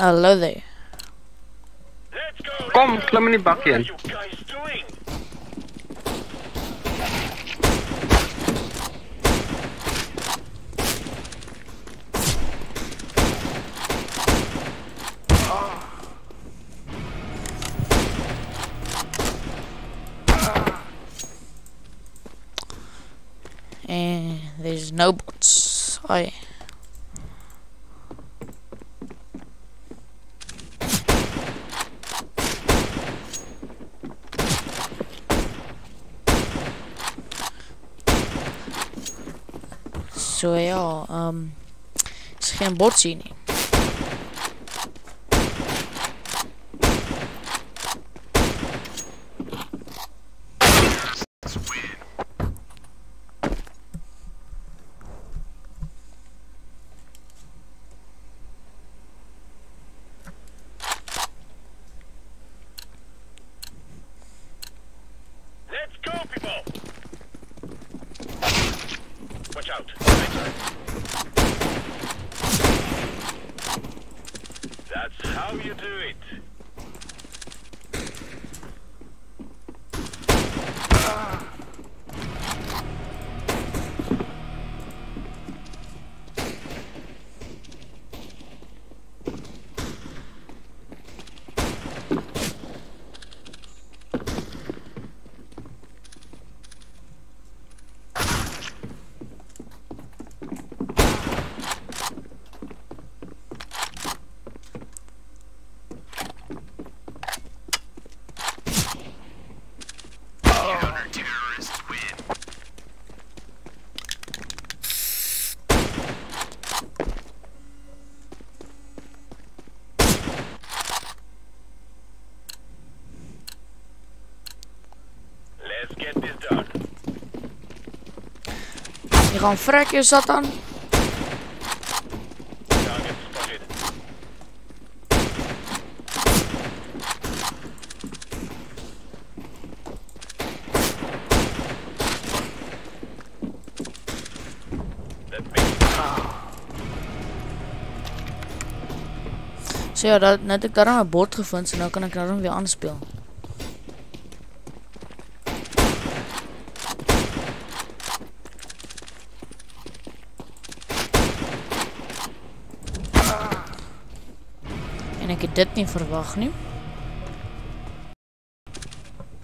Hello there. me back in die bakkie in. And eh, there's no bots. I So ja, um, is geen bots hier Watch out. That's how you do it. Let's get this done. Je gaan So ja, dat, net ek daar 'n bot gevind, so nou kan ek daarom weer aanspeel. En ek het dit nie verwag nie.